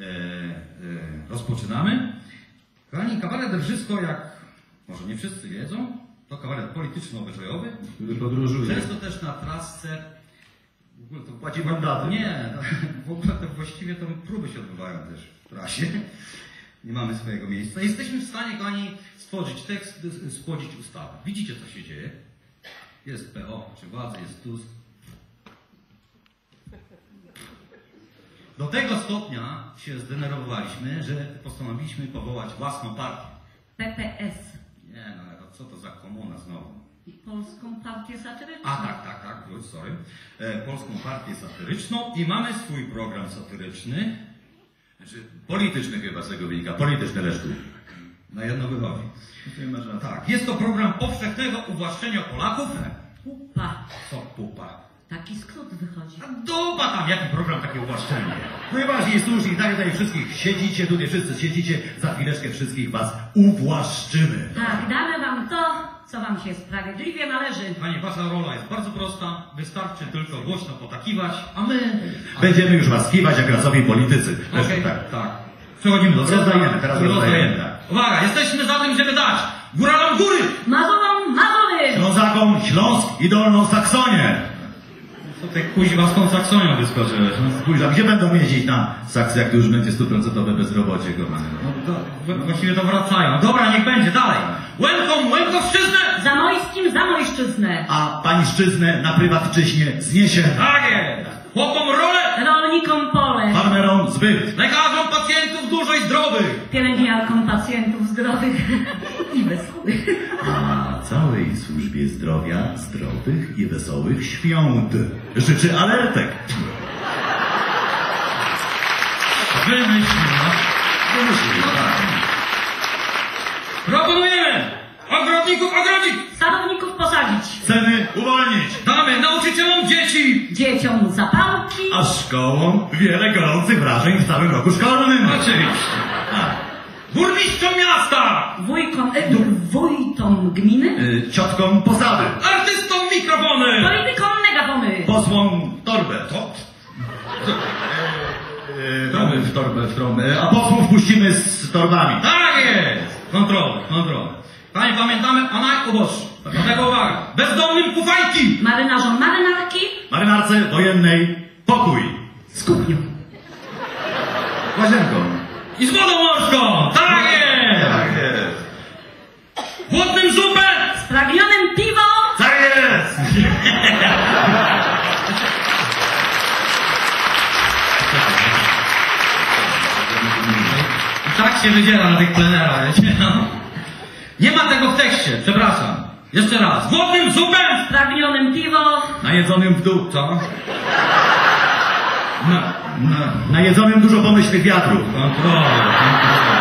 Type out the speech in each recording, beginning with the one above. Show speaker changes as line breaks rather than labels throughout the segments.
e, e, rozpoczynamy. Kochani, kabaret Drżysko, jak może nie wszyscy wiedzą, to kabaret polityczno-obyczajowy.
Który podróżuje.
Często też na trasce. W ogóle to
Płaci mandaty.
Nie, w ogóle to właściwie to próby się odbywają też w trasie. Nie mamy swojego miejsca. Jesteśmy w stanie, kochani, stworzyć tekst, spłodzić ustawę. Widzicie, co się dzieje? Jest PO, czy władzy, jest TUS. Do tego stopnia się zdenerwowaliśmy, że postanowiliśmy powołać własną partię.
PPS.
Nie, no ale co to za komuna znowu?
Polską Partię Satyryczną.
A tak, tak, tak, wróć, sorry. E, Polską Partię Satyryczną i mamy swój program satyryczny.
Znaczy, polityczny chyba z tego wynika. Polityczny Leszku.
Na jedno wychodzi. Tak, jest to program powszechnego uwłaszczenia Polaków.
Pupa.
Co pupa?
Taki skrót wychodzi.
A dupa tam, jaki program takie uwłaszczenie?
Najbardziej słusznie, tak tutaj wszystkich siedzicie, tutaj wszyscy siedzicie, za chwileczkę wszystkich was uwłaszczymy.
Tak, damy wam to, co wam się sprawiedliwie należy.
Panie, wasza rola jest bardzo prosta. Wystarczy tylko głośno potakiwać, a my...
Będziemy już was kiwać jak rasowi politycy.
Okej,
tak.
tak. Przechodzimy do
Rozdajemy, teraz rozdajemy, tak.
Uwaga, jesteśmy za tym, żeby dać góralom góry!
Mazurą Mazury!
Ślązakom Śląsk i Dolną Saksonię.
Co ty kuźwa z tą Saksonią wyskoczyłeś? No,
Spójrz, a gdzie będą jeździć na Saksy, jak to już będzie stuprocentowe bezrobocie, kochany?
no to, w- właściwie to wracają. Dobra, niech będzie, dalej. Łęką, Łękowszczyznę!
Zamojskim Zamojszczyznę.
A pańszczyznę na prywatczyźnie zniesie.
Tak jest! Chłopom rolę!
Rolnikom pole.
Farmerom zbyt.
Lekarzom pacjentów dużo i zdrowych!
Pielęgniarkom pacjentów zdrowych i wesołych.
A całej służbie zdrowia zdrowych i wesołych świąt. Życzy alertek.
Wymyśl, no.
Wymyślił, tak.
Proponujemy! Ogrodników ogrodzić!
Sadowników posadzić.
Ceny uwolnić.
Damy nauczycielom dzieci!
Dzieciom zapałki.
A szkołom wiele gorących wrażeń w całym roku szkolnym.
Oczywiście. Burmistrzom miasta!
Wujkom, e, wójtom gminy.
Y, ciotkom posady.
Artystom mikrofony!
Politykom megafony.
Posłom torbę. To? Y, Torby w torbę, w trąbę. A posłów puścimy z torbami.
Tak jest! Kontrolę, kontrolę. Panie, pamiętamy o najuboższych. Dlatego uwaga, bezdomnym kufajki!
Marynarzom marynarki.
Marynarce wojennej pokój.
Z kuchnią.
Łazienką.
I z wodą morską! Tak jest!
Tak jest.
Głodnym zupę!
Spragnionym piwo.
Tak jest.
I tak się wydziela na tych plenerach, wiecie, no. Nie ma tego w tekście, przepraszam. Jeszcze raz. Głodnym zupę!
Spragnionym piwo.
Najedzonym w dół.
Co?
Na, najedzonym dużo pomyślnych wiatrów.
Kontrolę, kontrolę.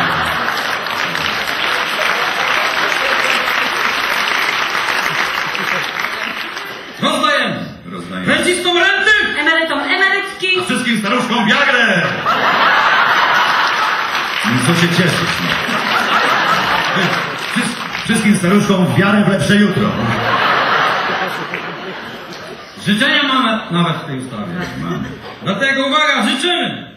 Rozdajemy.
Rozdajemy.
Rencistom renty!
Emerytom emerytki.
A wszystkim staruszkom wiagrę! No co się cieszysz? No. Wszy- Wszystkim staruszkom wiarę w lepsze jutro.
Życzenia mamy nawet w tej ustawie.
Mamy.
Dlatego uwaga, życzymy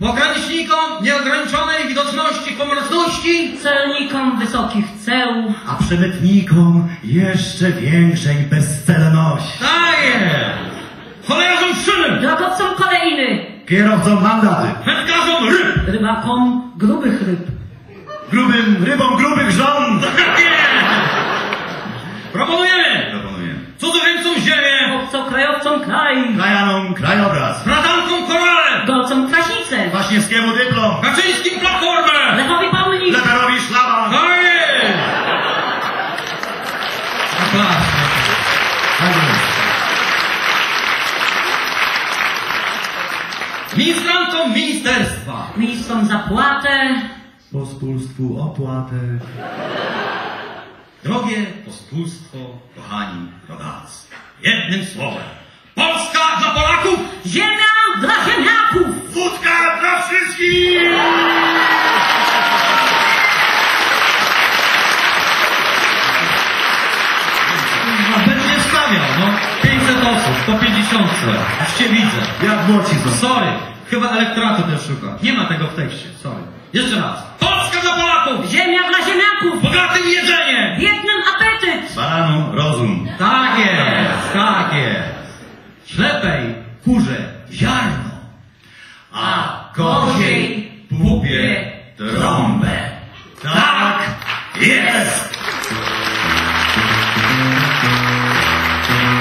pogranicznikom nieograniczonej widoczności pomocności,
Celnikom wysokich ceł.
A przemytnikom jeszcze większej bezcelności.
tak jest, kolejarzom szyny,
Drogowcom kolejny.
Kierowcom mandaty.
wędkarzom ryb,
Rybakom grubych ryb.
Grubym rybom grubych rząd.
tak
Proponuję.
Obcokrajowcom kraj.
Krajanom krajobraz.
bratankom korale,
Golcom kraśnicę.
Waśniewskiemu dyplom.
Kaczyńskim platformę,
Lechowi
tak jest. Aplauz.
Tak jest.
Ministrantom ministerstwa,
Ministrom zapłatę.
Pospólstwu opłatę.
Drogie pospólstwo, kochani rodacy. Jednym słowem. Polska dla Polaków!
Ziemia dla ziemniaków.
Wódka dla wszystkich!
No, będzie stawiał, no. 500 osób, 150 książce. Już cię widzę.
Jak młodzi są.
Sorry. Chyba elektoratu też szuka. Nie ma tego w tekście. Sorry. Jeszcze raz. Polska dla Polaków!
Ziemia dla ziemniaków!
Ziarno, a koziej pupie jest!